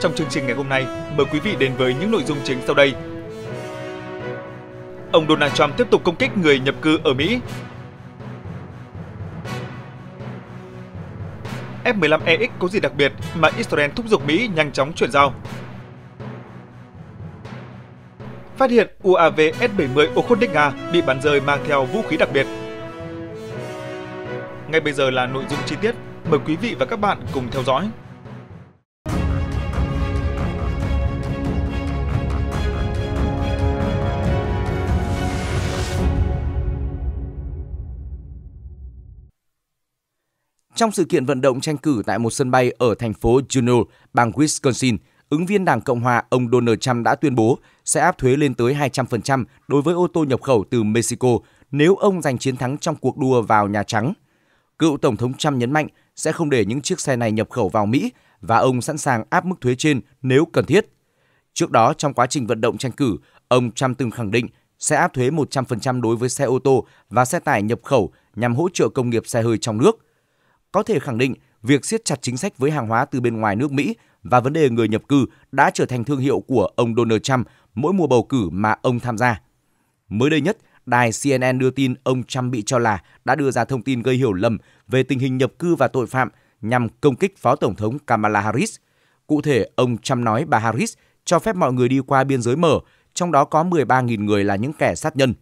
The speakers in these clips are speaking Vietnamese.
Trong chương trình ngày hôm nay, mời quý vị đến với những nội dung chính sau đây. Ông Donald Trump tiếp tục công kích người nhập cư ở Mỹ. F-15EX có gì đặc biệt mà Israel thúc giục Mỹ nhanh chóng chuyển giao? Phát hiện UAV S-70 Okhotnik Nga bị bắn rơi mang theo vũ khí đặc biệt. Ngay bây giờ là nội dung chi tiết. Mời quý vị và các bạn cùng theo dõi. Trong sự kiện vận động tranh cử tại một sân bay ở thành phố Juneau, bang Wisconsin, ứng viên Đảng Cộng hòa ông Donald Trump đã tuyên bố sẽ áp thuế lên tới 200% đối với ô tô nhập khẩu từ Mexico nếu ông giành chiến thắng trong cuộc đua vào Nhà Trắng. Cựu Tổng thống Trump nhấn mạnh sẽ không để những chiếc xe này nhập khẩu vào Mỹ và ông sẵn sàng áp mức thuế trên nếu cần thiết. Trước đó, trong quá trình vận động tranh cử, ông Trump từng khẳng định sẽ áp thuế 100% đối với xe ô tô và xe tải nhập khẩu nhằm hỗ trợ công nghiệp xe hơi trong nước. Có thể khẳng định việc siết chặt chính sách với hàng hóa từ bên ngoài nước Mỹ và vấn đề người nhập cư đã trở thành thương hiệu của ông Donald Trump mỗi mùa bầu cử mà ông tham gia. Mới đây nhất, đài CNN đưa tin ông Trump bị cho là đã đưa ra thông tin gây hiểu lầm về tình hình nhập cư và tội phạm nhằm công kích Phó Tổng thống Kamala Harris. Cụ thể, ông Trump nói bà Harris cho phép mọi người đi qua biên giới mở, trong đó có 13.000 người là những kẻ sát nhân.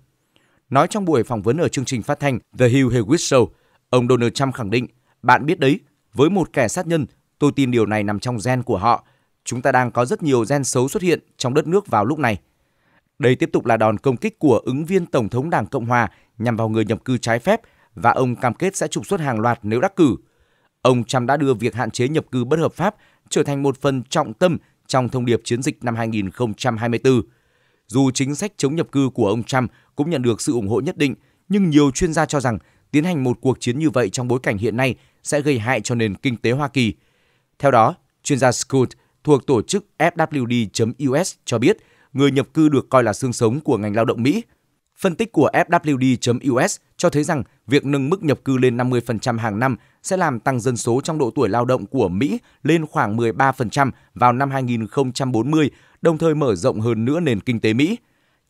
Nói trong buổi phỏng vấn ở chương trình phát thanh The Hugh Hewitt Show, ông Donald Trump khẳng định, bạn biết đấy, với một kẻ sát nhân, tôi tin điều này nằm trong gen của họ. Chúng ta đang có rất nhiều gen xấu xuất hiện trong đất nước vào lúc này. Đây tiếp tục là đòn công kích của ứng viên Tổng thống Đảng Cộng Hòa nhằm vào người nhập cư trái phép và ông cam kết sẽ trục xuất hàng loạt nếu đắc cử. Ông Trump đã đưa việc hạn chế nhập cư bất hợp pháp trở thành một phần trọng tâm trong thông điệp chiến dịch năm 2024. Dù chính sách chống nhập cư của ông Trump cũng nhận được sự ủng hộ nhất định, nhưng nhiều chuyên gia cho rằng tiến hành một cuộc chiến như vậy trong bối cảnh hiện nay sẽ gây hại cho nền kinh tế Hoa Kỳ. Theo đó, chuyên gia Scott thuộc tổ chức FWD.US cho biết người nhập cư được coi là xương sống của ngành lao động Mỹ. Phân tích của FWD.US cho thấy rằng việc nâng mức nhập cư lên 50% hàng năm sẽ làm tăng dân số trong độ tuổi lao động của Mỹ lên khoảng 13% vào năm 2040, đồng thời mở rộng hơn nữa nền kinh tế Mỹ.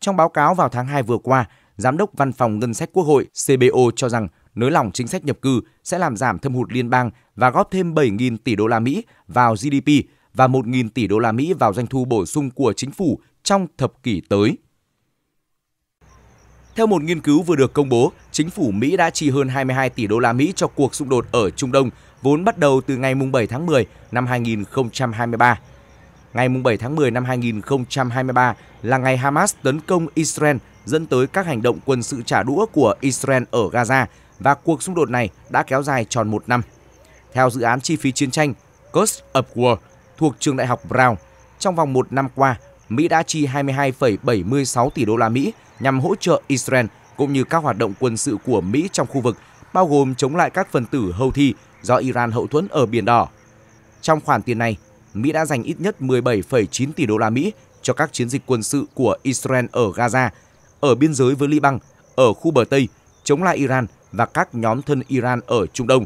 Trong báo cáo vào tháng 2 vừa qua, Giám đốc Văn phòng Ngân sách Quốc hội CBO cho rằng nới lỏng chính sách nhập cư sẽ làm giảm thâm hụt liên bang và góp thêm 7.000 tỷ đô la Mỹ vào GDP và 1.000 tỷ đô la Mỹ vào doanh thu bổ sung của chính phủ trong thập kỷ tới. Theo một nghiên cứu vừa được công bố, chính phủ Mỹ đã chi hơn 22 tỷ đô la Mỹ cho cuộc xung đột ở Trung Đông, vốn bắt đầu từ ngày 7 tháng 10 năm 2023. Ngày 7 tháng 10 năm 2023 là ngày Hamas tấn công Israel dẫn tới các hành động quân sự trả đũa của Israel ở Gaza và cuộc xung đột này đã kéo dài tròn một năm. Theo dự án chi phí chiến tranh Cost of War thuộc trường đại học Brown, trong vòng một năm qua, Mỹ đã chi 22,76 tỷ đô la Mỹ nhằm hỗ trợ Israel cũng như các hoạt động quân sự của Mỹ trong khu vực, bao gồm chống lại các phần tử Houthi do Iran hậu thuẫn ở Biển Đỏ. Trong khoản tiền này, Mỹ đã dành ít nhất 17,9 tỷ đô la Mỹ cho các chiến dịch quân sự của Israel ở Gaza, ở biên giới với Liban, ở khu bờ Tây, chống lại Iran và các nhóm thân Iran ở Trung Đông.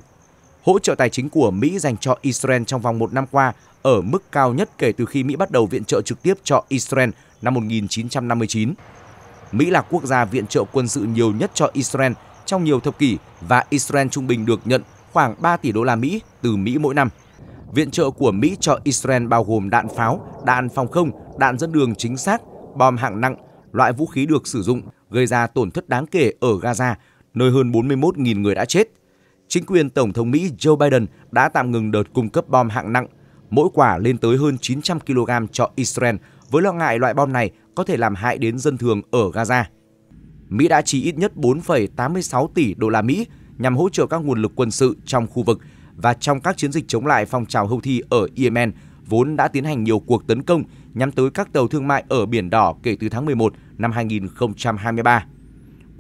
Hỗ trợ tài chính của Mỹ dành cho Israel trong vòng một năm qua ở mức cao nhất kể từ khi Mỹ bắt đầu viện trợ trực tiếp cho Israel năm 1959. Mỹ là quốc gia viện trợ quân sự nhiều nhất cho Israel trong nhiều thập kỷ và Israel trung bình được nhận khoảng 3 tỷ đô la Mỹ từ Mỹ mỗi năm. Viện trợ của Mỹ cho Israel bao gồm đạn pháo, đạn phòng không, đạn dẫn đường chính xác, bom hạng nặng, loại vũ khí được sử dụng gây ra tổn thất đáng kể ở Gaza, nơi hơn 41.000 người đã chết. Chính quyền Tổng thống Mỹ Joe Biden đã tạm ngừng đợt cung cấp bom hạng nặng, mỗi quả lên tới hơn 900 kg cho Israel với lo ngại loại bom này có thể làm hại đến dân thường ở Gaza. Mỹ đã chi ít nhất 4,86 tỷ đô la Mỹ nhằm hỗ trợ các nguồn lực quân sự trong khu vực và trong các chiến dịch chống lại phong trào Houthi ở Yemen vốn đã tiến hành nhiều cuộc tấn công nhắm tới các tàu thương mại ở Biển Đỏ kể từ tháng 11 năm 2023.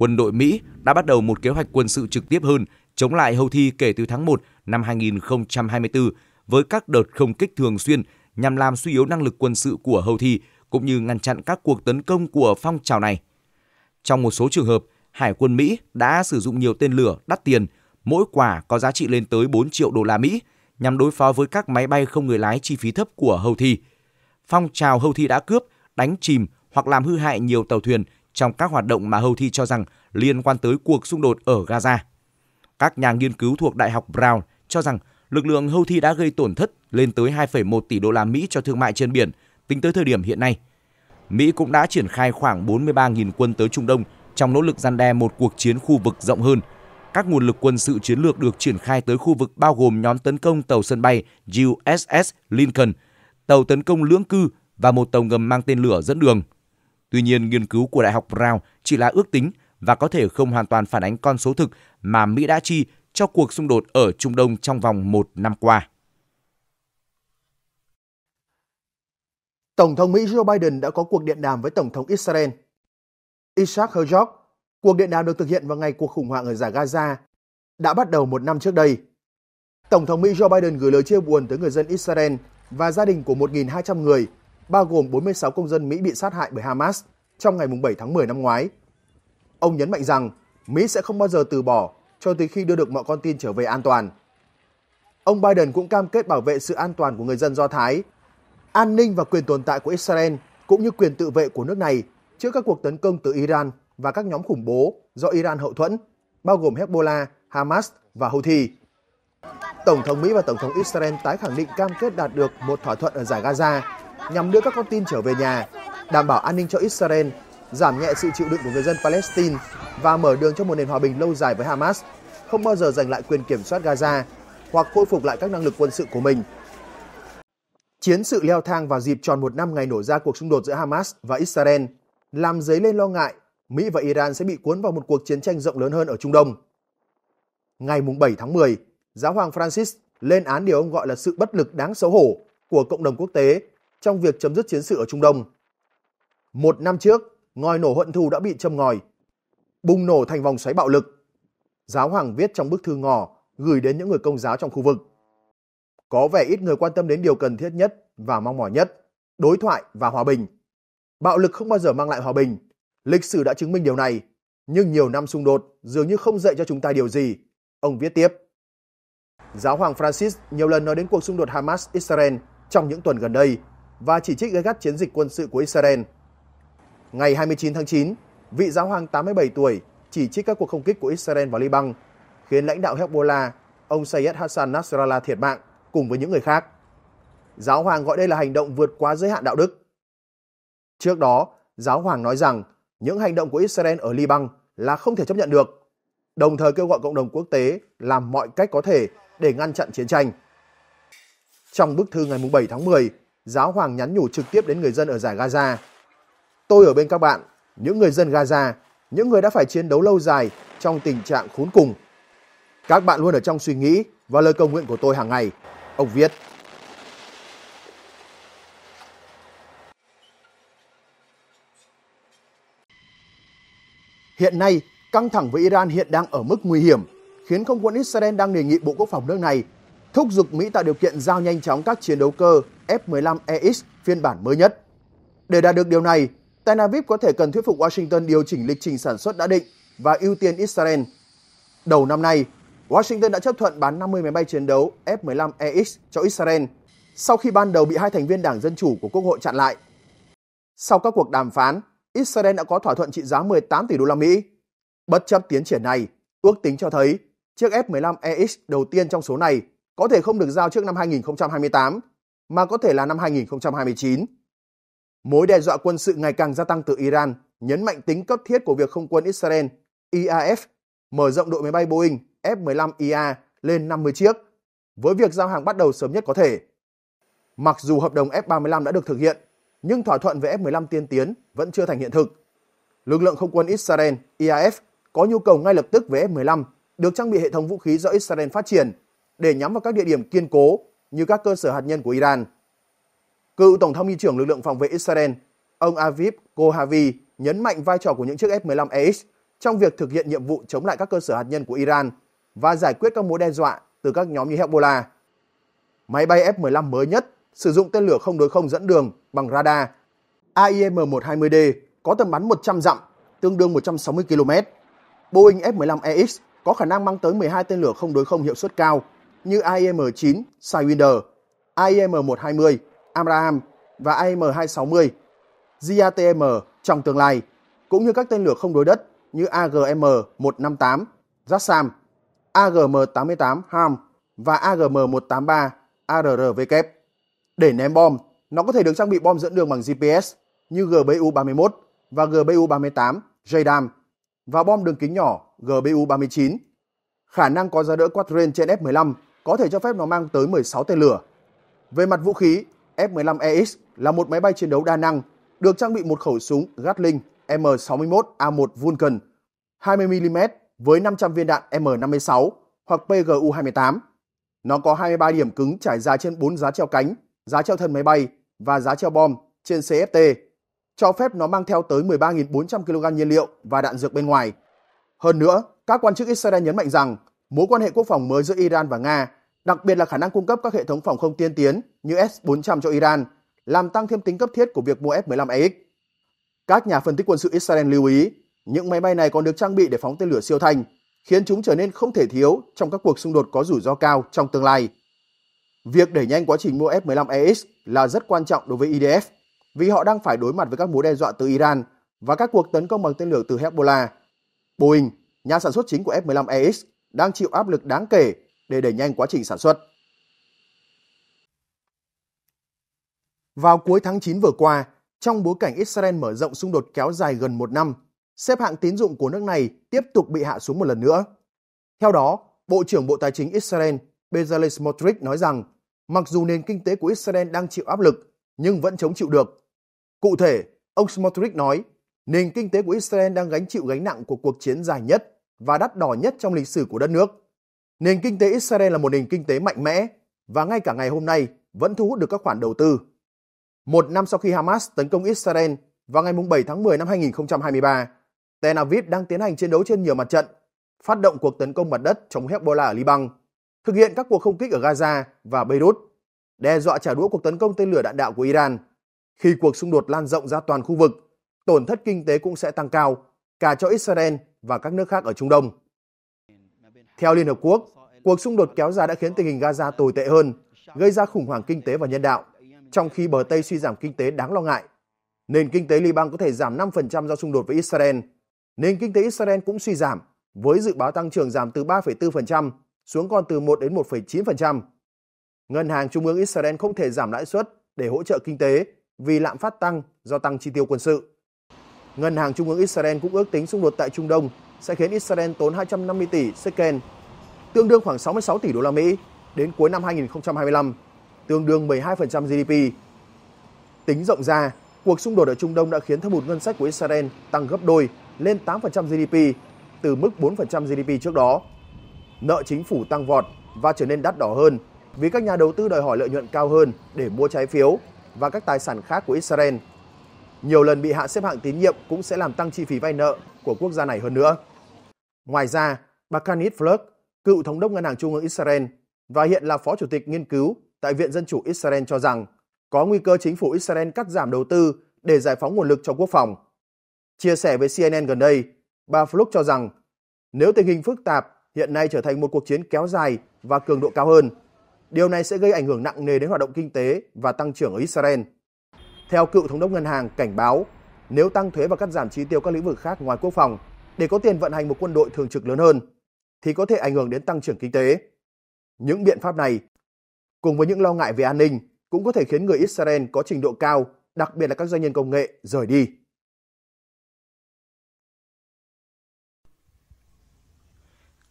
Quân đội Mỹ đã bắt đầu một kế hoạch quân sự trực tiếp hơn chống lại Houthi kể từ tháng 1 năm 2024 với các đợt không kích thường xuyên nhằm làm suy yếu năng lực quân sự của Houthi cũng như ngăn chặn các cuộc tấn công của phong trào này. Trong một số trường hợp, Hải quân Mỹ đã sử dụng nhiều tên lửa đắt tiền, mỗi quả có giá trị lên tới 4 triệu đô la Mỹ nhằm đối phó với các máy bay không người lái chi phí thấp của Houthi. Phong trào Houthi đã cướp, đánh chìm hoặc làm hư hại nhiều tàu thuyền trong các hoạt động mà Houthi cho rằng liên quan tới cuộc xung đột ở Gaza. Các nhà nghiên cứu thuộc Đại học Brown cho rằng lực lượng Houthi đã gây tổn thất lên tới 2,1 tỷ đô la Mỹ cho thương mại trên biển tính tới thời điểm hiện nay. Mỹ cũng đã triển khai khoảng 43.000 quân tới Trung Đông trong nỗ lực gian đe một cuộc chiến khu vực rộng hơn. Các nguồn lực quân sự chiến lược được triển khai tới khu vực bao gồm nhóm tấn công tàu sân bay USS Lincoln, tàu tấn công lưỡng cư và một tàu ngầm mang tên lửa dẫn đường. Tuy nhiên, nghiên cứu của Đại học Brown chỉ là ước tính và có thể không hoàn toàn phản ánh con số thực mà Mỹ đã chi cho cuộc xung đột ở Trung Đông trong vòng một năm qua. Tổng thống Mỹ Joe Biden đã có cuộc điện đàm với Tổng thống Israel Isaac Herzog. Cuộc điện đàm được thực hiện vào ngày cuộc khủng hoảng ở giải Gaza đã bắt đầu một năm trước đây. Tổng thống Mỹ Joe Biden gửi lời chia buồn tới người dân Israel và gia đình của 1.200 người, bao gồm 46 công dân Mỹ bị sát hại bởi Hamas trong ngày 7 tháng 10 năm ngoái. Ông nhấn mạnh rằng Mỹ sẽ không bao giờ từ bỏ cho tới khi đưa được mọi con tin trở về an toàn. Ông Biden cũng cam kết bảo vệ sự an toàn của người dân Do Thái, an ninh và quyền tồn tại của Israel cũng như quyền tự vệ của nước này trước các cuộc tấn công từ Iran và các nhóm khủng bố do Iran hậu thuẫn, bao gồm Hezbollah, Hamas và Houthi. Tổng thống Mỹ và Tổng thống Israel tái khẳng định cam kết đạt được một thỏa thuận ở giải Gaza nhằm đưa các con tin trở về nhà, đảm bảo an ninh cho Israel, giảm nhẹ sự chịu đựng của người dân Palestine và mở đường cho một nền hòa bình lâu dài với Hamas, không bao giờ giành lại quyền kiểm soát Gaza hoặc khôi phục lại các năng lực quân sự của mình. Chiến sự leo thang vào dịp tròn một năm ngày nổ ra cuộc xung đột giữa Hamas và Israel làm dấy lên lo ngại Mỹ và Iran sẽ bị cuốn vào một cuộc chiến tranh rộng lớn hơn ở Trung Đông. Ngày 7 tháng 10, Giáo hoàng Francis lên án điều ông gọi là sự bất lực đáng xấu hổ của cộng đồng quốc tế trong việc chấm dứt chiến sự ở Trung Đông. Một năm trước, ngòi nổ hận thù đã bị châm ngòi, bùng nổ thành vòng xoáy bạo lực. Giáo hoàng viết trong bức thư ngỏ gửi đến những người công giáo trong khu vực. Có vẻ ít người quan tâm đến điều cần thiết nhất và mong mỏi nhất, đối thoại và hòa bình. Bạo lực không bao giờ mang lại hòa bình. Lịch sử đã chứng minh điều này, nhưng nhiều năm xung đột dường như không dạy cho chúng ta điều gì. Ông viết tiếp. Giáo hoàng Francis nhiều lần nói đến cuộc xung đột Hamas-Israel trong những tuần gần đây và chỉ trích gay gắt chiến dịch quân sự của Israel. Ngày 29 tháng 9, vị giáo hoàng 87 tuổi chỉ trích các cuộc không kích của Israel vào Liban, khiến lãnh đạo Hezbollah, ông Sayed Hassan Nasrallah thiệt mạng cùng với những người khác. Giáo hoàng gọi đây là hành động vượt quá giới hạn đạo đức. Trước đó, giáo hoàng nói rằng những hành động của Israel ở Liban là không thể chấp nhận được, đồng thời kêu gọi cộng đồng quốc tế làm mọi cách có thể để ngăn chặn chiến tranh. Trong bức thư ngày 7 tháng 10, giáo hoàng nhắn nhủ trực tiếp đến người dân ở giải Gaza. Tôi ở bên các bạn, những người dân Gaza, những người đã phải chiến đấu lâu dài trong tình trạng khốn cùng. Các bạn luôn ở trong suy nghĩ và lời cầu nguyện của tôi hàng ngày, ông viết. Hiện nay, căng thẳng với Iran hiện đang ở mức nguy hiểm, khiến không quân Israel đang đề nghị Bộ Quốc phòng nước này thúc giục Mỹ tạo điều kiện giao nhanh chóng các chiến đấu cơ F-15EX phiên bản mới nhất. Để đạt được điều này, Tel Aviv có thể cần thuyết phục Washington điều chỉnh lịch trình sản xuất đã định và ưu tiên Israel. Đầu năm nay, Washington đã chấp thuận bán 50 máy bay chiến đấu F-15EX cho Israel sau khi ban đầu bị hai thành viên Đảng Dân Chủ của Quốc hội chặn lại. Sau các cuộc đàm phán, Israel đã có thỏa thuận trị giá 18 tỷ đô la Mỹ. Bất chấp tiến triển này, ước tính cho thấy chiếc F-15EX đầu tiên trong số này có thể không được giao trước năm 2028, mà có thể là năm 2029. Mối đe dọa quân sự ngày càng gia tăng từ Iran nhấn mạnh tính cấp thiết của việc không quân Israel IAF mở rộng đội máy bay Boeing F-15IA lên 50 chiếc, với việc giao hàng bắt đầu sớm nhất có thể. Mặc dù hợp đồng F-35 đã được thực hiện, nhưng thỏa thuận về F-15 tiên tiến vẫn chưa thành hiện thực. Lực lượng không quân Israel IAF có nhu cầu ngay lập tức về F-15 được trang bị hệ thống vũ khí do Israel phát triển để nhắm vào các địa điểm kiên cố như các cơ sở hạt nhân của Iran. Cựu Tổng thống y trưởng lực lượng phòng vệ Israel, ông Aviv Kohavi nhấn mạnh vai trò của những chiếc F-15EX trong việc thực hiện nhiệm vụ chống lại các cơ sở hạt nhân của Iran và giải quyết các mối đe dọa từ các nhóm như Hezbollah. Máy bay F-15 mới nhất sử dụng tên lửa không đối không dẫn đường bằng radar AIM-120D có tầm bắn 100 dặm, tương đương 160 km. Boeing F-15EX có khả năng mang tới 12 tên lửa không đối không hiệu suất cao, như AIM-9 Sidewinder, AIM-120 Abraham và AIM-260, GATM trong tương lai, cũng như các tên lửa không đối đất như AGM-158 Jassam, AGM-88 Ham và AGM-183 ARRW. Để ném bom, nó có thể được trang bị bom dẫn đường bằng GPS như GBU-31 và GBU-38 JDAM và bom đường kính nhỏ GBU-39. Khả năng có giá đỡ Quadrant trên F-15 có thể cho phép nó mang tới 16 tên lửa. Về mặt vũ khí, F-15EX là một máy bay chiến đấu đa năng, được trang bị một khẩu súng Gatling M61A1 Vulcan 20mm với 500 viên đạn M56 hoặc PGU-28. Nó có 23 điểm cứng trải dài trên 4 giá treo cánh, giá treo thân máy bay và giá treo bom trên CFT, cho phép nó mang theo tới 13.400 kg nhiên liệu và đạn dược bên ngoài. Hơn nữa, các quan chức Israel nhấn mạnh rằng mối quan hệ quốc phòng mới giữa Iran và Nga, đặc biệt là khả năng cung cấp các hệ thống phòng không tiên tiến như S-400 cho Iran, làm tăng thêm tính cấp thiết của việc mua F-15EX. Các nhà phân tích quân sự Israel lưu ý, những máy bay này còn được trang bị để phóng tên lửa siêu thanh, khiến chúng trở nên không thể thiếu trong các cuộc xung đột có rủi ro cao trong tương lai. Việc đẩy nhanh quá trình mua F-15EX là rất quan trọng đối với IDF vì họ đang phải đối mặt với các mối đe dọa từ Iran và các cuộc tấn công bằng tên lửa từ Hezbollah. Boeing, nhà sản xuất chính của F-15EX, đang chịu áp lực đáng kể để đẩy nhanh quá trình sản xuất. Vào cuối tháng 9 vừa qua, trong bối cảnh Israel mở rộng xung đột kéo dài gần một năm, xếp hạng tín dụng của nước này tiếp tục bị hạ xuống một lần nữa. Theo đó, Bộ trưởng Bộ Tài chính Israel Bezalel Smotrich nói rằng mặc dù nền kinh tế của Israel đang chịu áp lực nhưng vẫn chống chịu được. Cụ thể, ông Smotrich nói nền kinh tế của Israel đang gánh chịu gánh nặng của cuộc chiến dài nhất và đắt đỏ nhất trong lịch sử của đất nước. Nền kinh tế Israel là một nền kinh tế mạnh mẽ và ngay cả ngày hôm nay vẫn thu hút được các khoản đầu tư. Một năm sau khi Hamas tấn công Israel vào ngày 7 tháng 10 năm 2023, Tel Aviv đang tiến hành chiến đấu trên nhiều mặt trận, phát động cuộc tấn công mặt đất chống Hezbollah ở Liban, thực hiện các cuộc không kích ở Gaza và Beirut, đe dọa trả đũa cuộc tấn công tên lửa đạn đạo của Iran. Khi cuộc xung đột lan rộng ra toàn khu vực, tổn thất kinh tế cũng sẽ tăng cao, cả cho Israel và các nước khác ở Trung Đông. Theo Liên Hợp Quốc, cuộc xung đột kéo dài đã khiến tình hình Gaza tồi tệ hơn, gây ra khủng hoảng kinh tế và nhân đạo, trong khi bờ Tây suy giảm kinh tế đáng lo ngại. Nền kinh tế Liban có thể giảm 5% do xung đột với Israel. Nền kinh tế Israel cũng suy giảm, với dự báo tăng trưởng giảm từ 3,4% xuống còn từ 1 đến 1,9%. Ngân hàng Trung ương Israel không thể giảm lãi suất để hỗ trợ kinh tế vì lạm phát tăng do tăng chi tiêu quân sự. Ngân hàng Trung ương Israel cũng ước tính xung đột tại Trung Đông sẽ khiến Israel tốn 250 tỷ shekel, tương đương khoảng 66 tỷ đô la Mỹ đến cuối năm 2025, tương đương 12% GDP. Tính rộng ra, cuộc xung đột ở Trung Đông đã khiến thâm hụt ngân sách của Israel tăng gấp đôi lên 8% GDP từ mức 4% GDP trước đó. Nợ chính phủ tăng vọt và trở nên đắt đỏ hơn vì các nhà đầu tư đòi hỏi lợi nhuận cao hơn để mua trái phiếu và các tài sản khác của Israel. Nhiều lần bị hạ xếp hạng tín nhiệm cũng sẽ làm tăng chi phí vay nợ của quốc gia này hơn nữa. Ngoài ra, bà Kanit Flug, cựu thống đốc ngân hàng trung ương Israel và hiện là phó chủ tịch nghiên cứu tại Viện Dân chủ Israel cho rằng có nguy cơ chính phủ Israel cắt giảm đầu tư để giải phóng nguồn lực cho quốc phòng. Chia sẻ với CNN gần đây, bà Flug cho rằng nếu tình hình phức tạp hiện nay trở thành một cuộc chiến kéo dài và cường độ cao hơn, Điều này sẽ gây ảnh hưởng nặng nề đến hoạt động kinh tế và tăng trưởng ở Israel. Theo cựu thống đốc ngân hàng cảnh báo, nếu tăng thuế và cắt giảm chi tiêu các lĩnh vực khác ngoài quốc phòng để có tiền vận hành một quân đội thường trực lớn hơn, thì có thể ảnh hưởng đến tăng trưởng kinh tế. Những biện pháp này, cùng với những lo ngại về an ninh, cũng có thể khiến người Israel có trình độ cao, đặc biệt là các doanh nhân công nghệ, rời đi.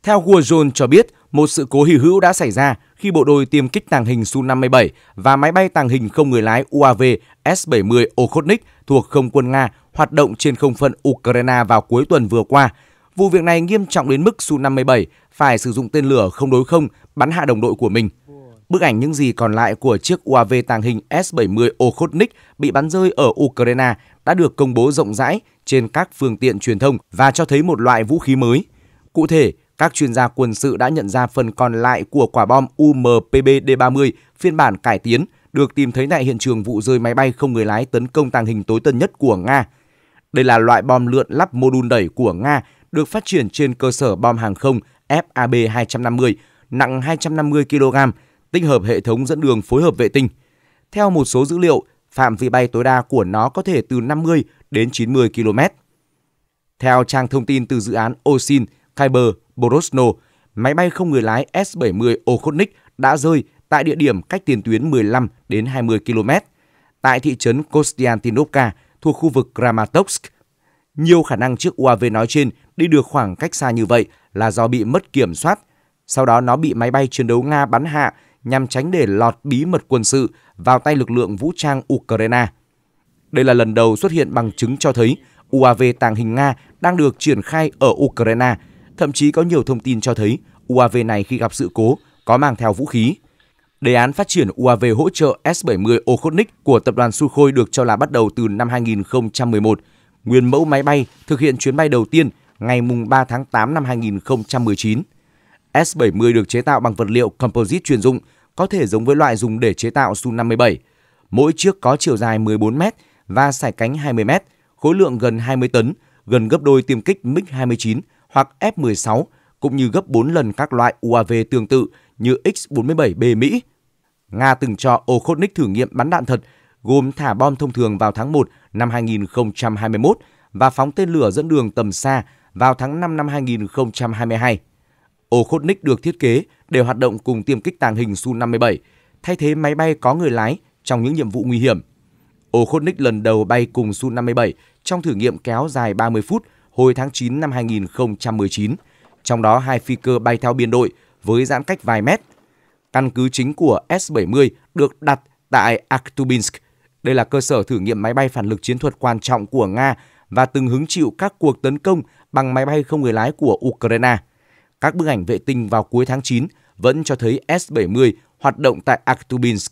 Theo Warzone cho biết, một sự cố hy hữu đã xảy ra khi bộ đôi tiêm kích tàng hình Su-57 và máy bay tàng hình không người lái UAV S-70 Okhotnik thuộc không quân Nga hoạt động trên không phận Ukraine vào cuối tuần vừa qua. Vụ việc này nghiêm trọng đến mức Su-57 phải sử dụng tên lửa không đối không bắn hạ đồng đội của mình. Bức ảnh những gì còn lại của chiếc UAV tàng hình S-70 Okhotnik bị bắn rơi ở Ukraine đã được công bố rộng rãi trên các phương tiện truyền thông và cho thấy một loại vũ khí mới. Cụ thể, các chuyên gia quân sự đã nhận ra phần còn lại của quả bom UMPBD30 phiên bản cải tiến được tìm thấy tại hiện trường vụ rơi máy bay không người lái tấn công tàng hình tối tân nhất của Nga. Đây là loại bom lượn lắp mô đun đẩy của Nga được phát triển trên cơ sở bom hàng không FAB-250. nặng 250 kg, tích hợp hệ thống dẫn đường phối hợp vệ tinh. Theo một số dữ liệu, phạm vi bay tối đa của nó có thể từ 50 đến 90 km. Theo trang thông tin từ dự án Osin Khyber Borosno, máy bay không người lái S-70 Okhotnik đã rơi tại địa điểm cách tiền tuyến 15 đến 20 km, tại thị trấn Kostiantinovka thuộc khu vực Kramatorsk. Nhiều khả năng chiếc UAV nói trên đi được khoảng cách xa như vậy là do bị mất kiểm soát. Sau đó nó bị máy bay chiến đấu Nga bắn hạ nhằm tránh để lọt bí mật quân sự vào tay lực lượng vũ trang Ukraine. Đây là lần đầu xuất hiện bằng chứng cho thấy UAV tàng hình Nga đang được triển khai ở Ukraine. Thậm chí có nhiều thông tin cho thấy UAV này khi gặp sự cố có mang theo vũ khí. Đề án phát triển UAV hỗ trợ S-70 Okhotnik của tập đoàn Sukhoi được cho là bắt đầu từ năm 2011. Nguyên mẫu máy bay thực hiện chuyến bay đầu tiên ngày 3 tháng 8 năm 2019. S-70 được chế tạo bằng vật liệu composite chuyên dụng, có thể giống với loại dùng để chế tạo Su-57. Mỗi chiếc có chiều dài 14 m và sải cánh 20 m, khối lượng gần 20 tấn, gần gấp đôi tiêm kích MiG-29 hoặc F-16, cũng như gấp 4 lần các loại UAV tương tự như X-47B Mỹ. Nga từng cho Okhotnik thử nghiệm bắn đạn thật, gồm thả bom thông thường vào tháng 1 năm 2021 và phóng tên lửa dẫn đường tầm xa vào tháng 5 năm 2022. Okhotnik được thiết kế để hoạt động cùng tiêm kích tàng hình Su-57, thay thế máy bay có người lái trong những nhiệm vụ nguy hiểm. Okhotnik lần đầu bay cùng Su-57 trong thử nghiệm kéo dài 30 phút hồi tháng 9 năm 2019, trong đó hai phi cơ bay theo biên đội với giãn cách vài mét. Căn cứ chính của S-70 được đặt tại Aktubinsk. Đây là cơ sở thử nghiệm máy bay phản lực chiến thuật quan trọng của Nga và từng hứng chịu các cuộc tấn công bằng máy bay không người lái của Ukraine. Các bức ảnh vệ tinh vào cuối tháng 9 vẫn cho thấy S-70 hoạt động tại Aktubinsk.